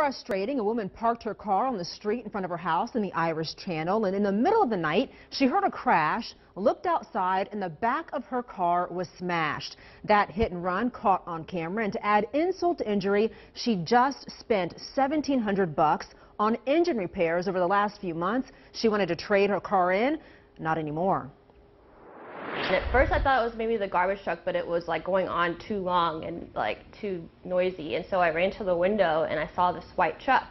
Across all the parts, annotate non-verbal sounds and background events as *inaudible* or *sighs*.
frustrating. A woman parked her car on the street in front of her house in the Irish Channel, and in the middle of the night, she heard a crash, looked outside, and the back of her car was smashed. That hit and run caught on camera, and to add insult to injury, she just spent 1,700 bucks on engine repairs over the last few months. She wanted to trade her car in. Not anymore. And at first I thought it was maybe the garbage truck, but it was like going on too long and like too noisy. And so I ran to the window and I saw this white truck.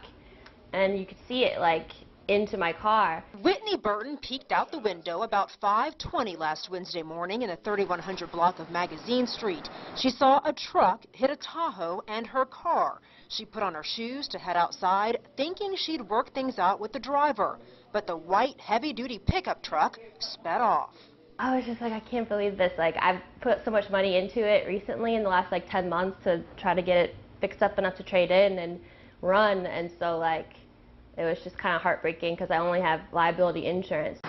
And you could see it like into my car. Whitney Burton peeked out the window about 5:20 last Wednesday morning in the 3100 block of Magazine Street. She saw a truck hit a Tahoe and her car. She put on her shoes to head outside, thinking she'd work things out with the driver. But the white heavy-duty pickup truck sped off. I was just like, I can't believe this. Like, I've put so much money into it recently in the last like 10 months to try to get it fixed up enough to trade in and run. And so, like, it was just kind of heartbreaking because I only have liability insurance.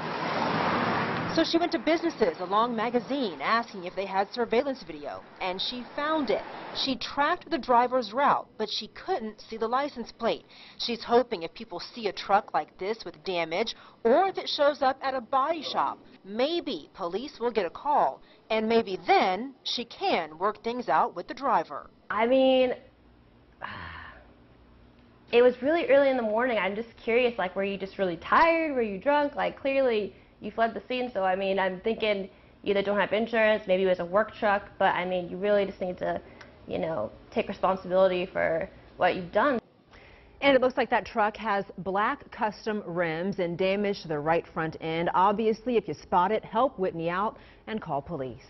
So she went to businesses along Magazine asking if they had surveillance video, and she found it. She tracked the driver's route, but she couldn't see the license plate. She's hoping if people see a truck like this with damage, or if it shows up at a body shop, maybe police will get a call, and maybe then she can work things out with the driver. I mean, *sighs* it was really early in the morning. I'm just curious, like, were you just really tired? Were you drunk? Like, clearly you fled the scene. So, I mean, I'm thinking you either don't have insurance, maybe it was a work truck, but I mean, you really just need to, you know, take responsibility for what you've done. And it looks like that truck has black custom rims and damage to the right front end. Obviously, if you spot it, help Whitney out and call police.